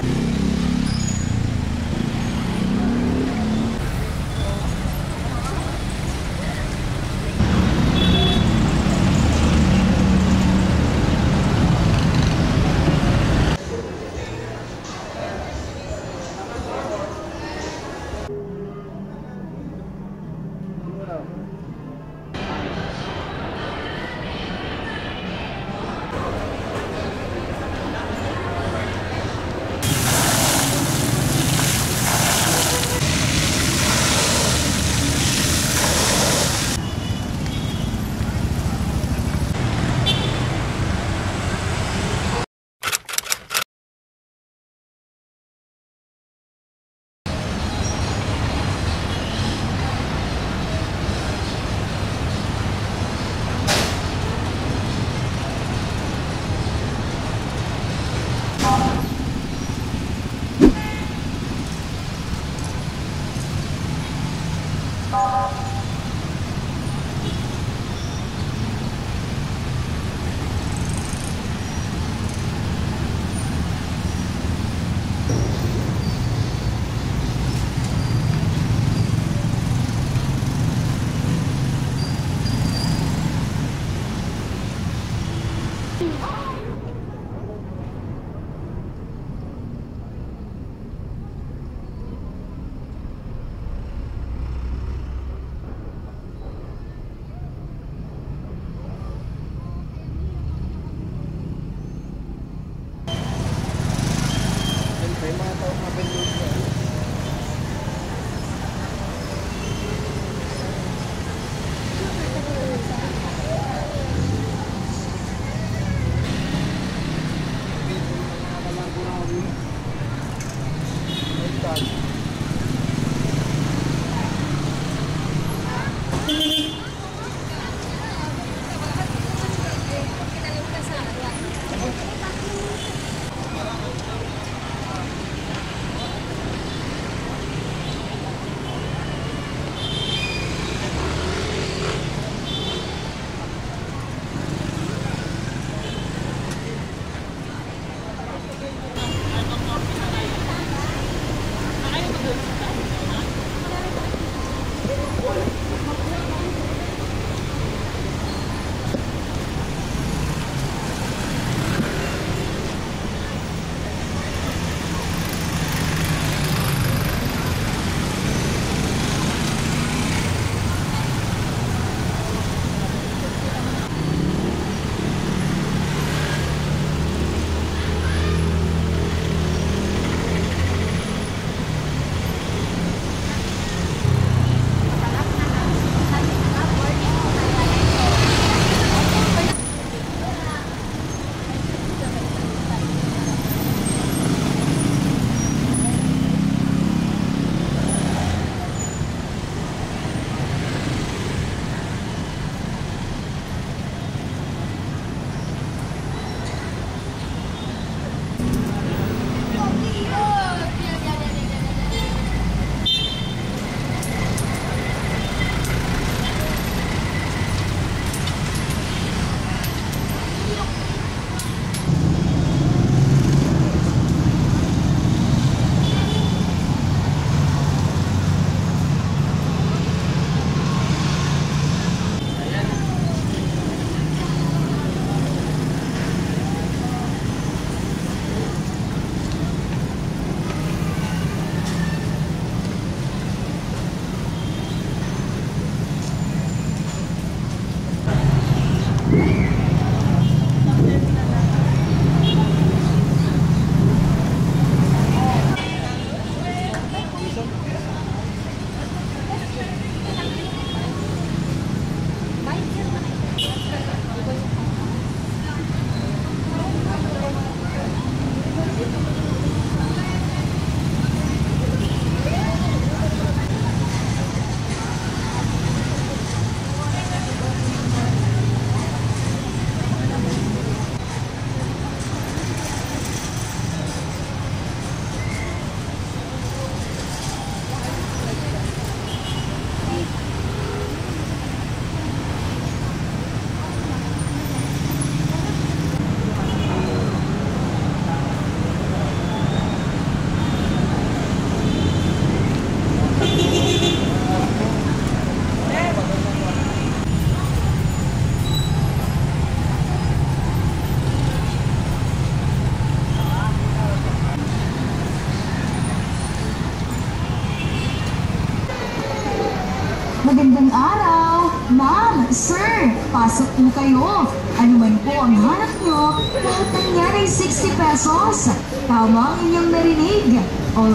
Yeah. Pasok po kayo. Ano man po ang hanap nyo, yan ay 60 pesos. Tama ang inyong narinig. All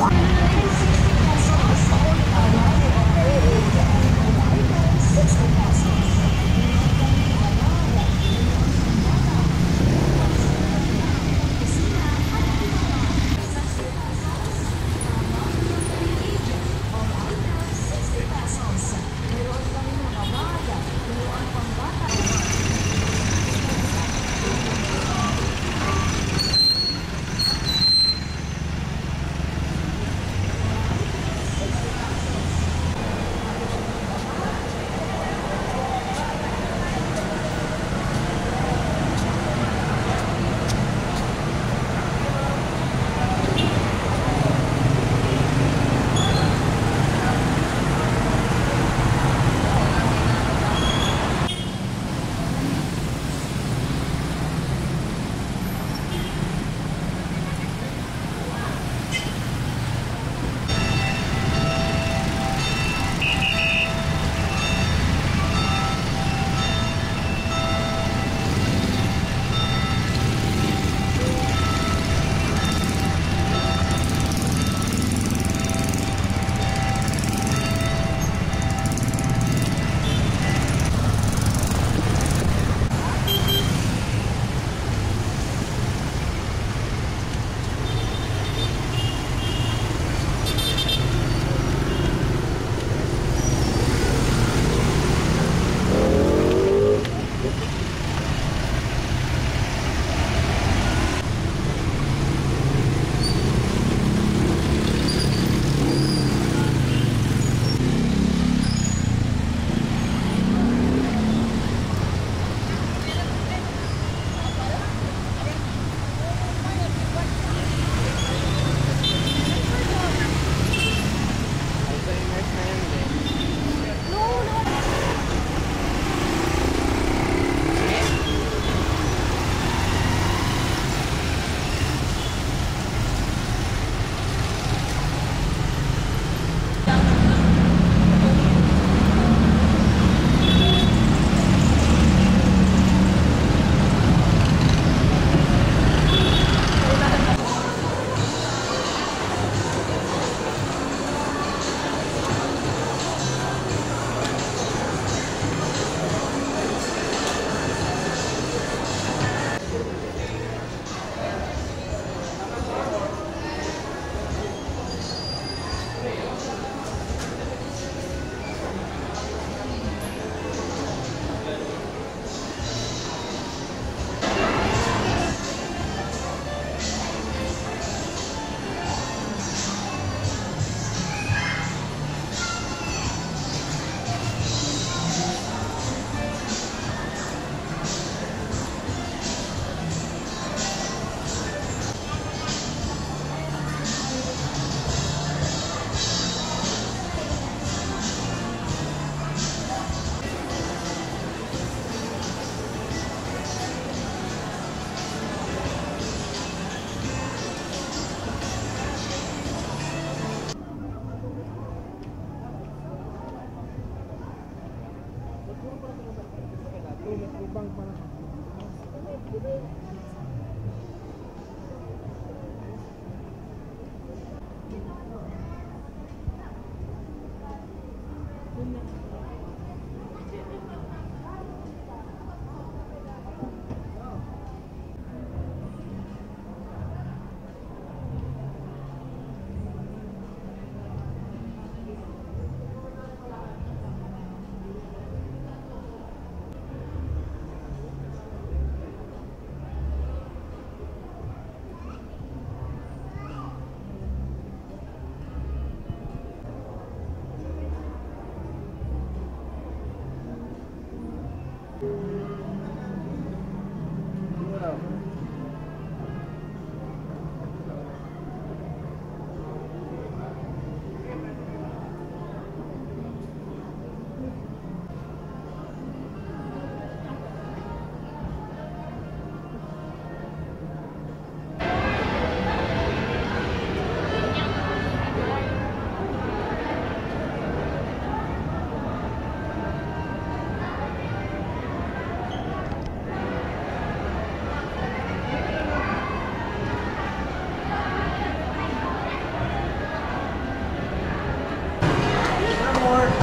more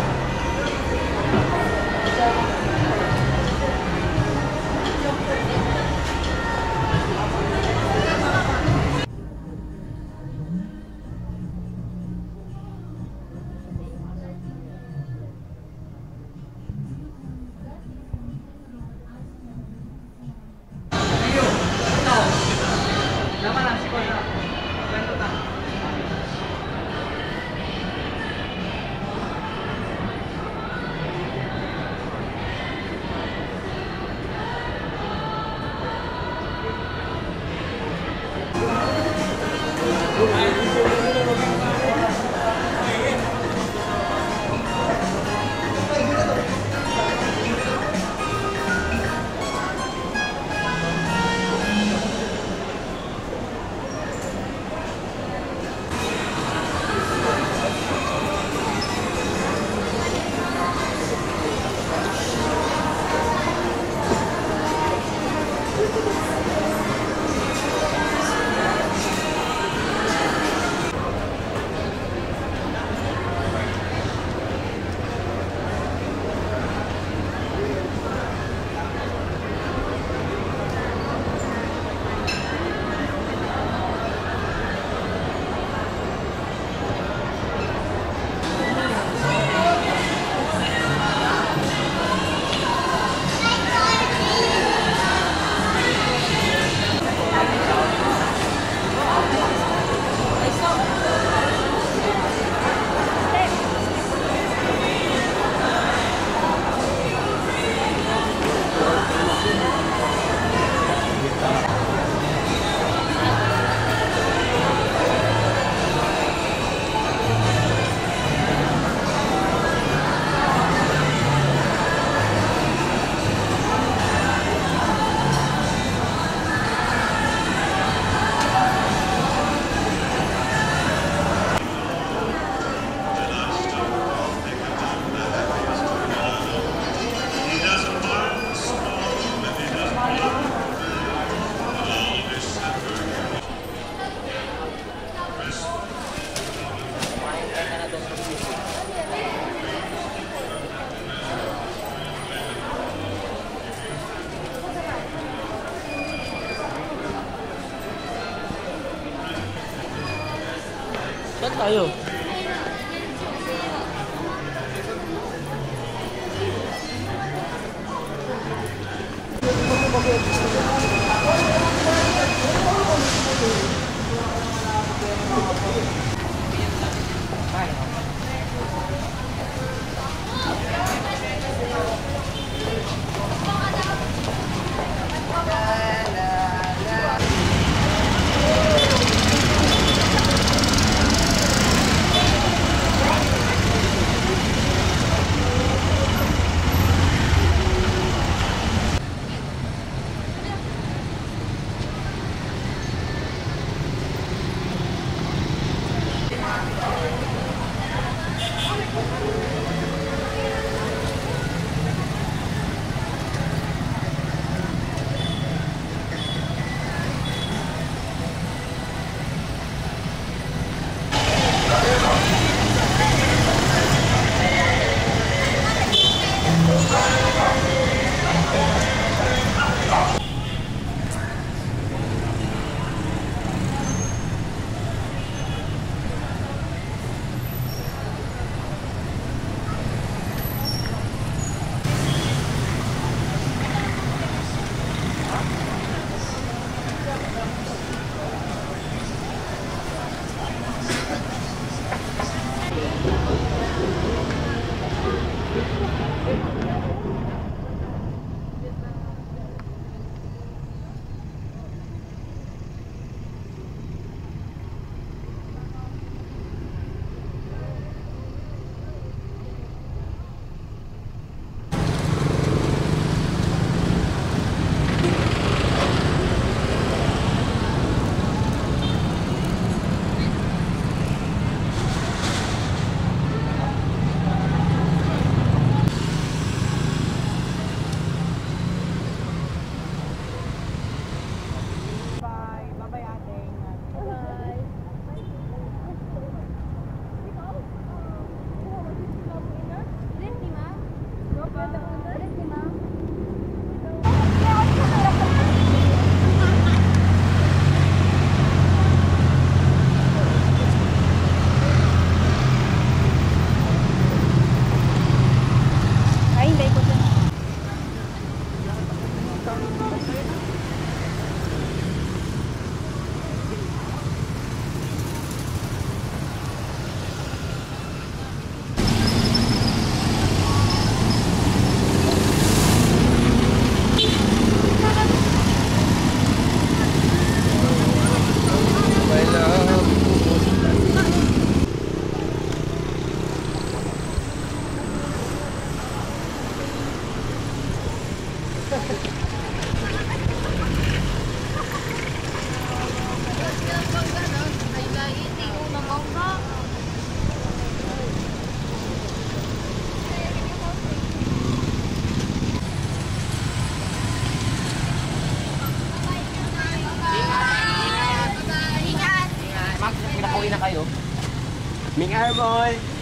还有 kayo. Ming Arbol!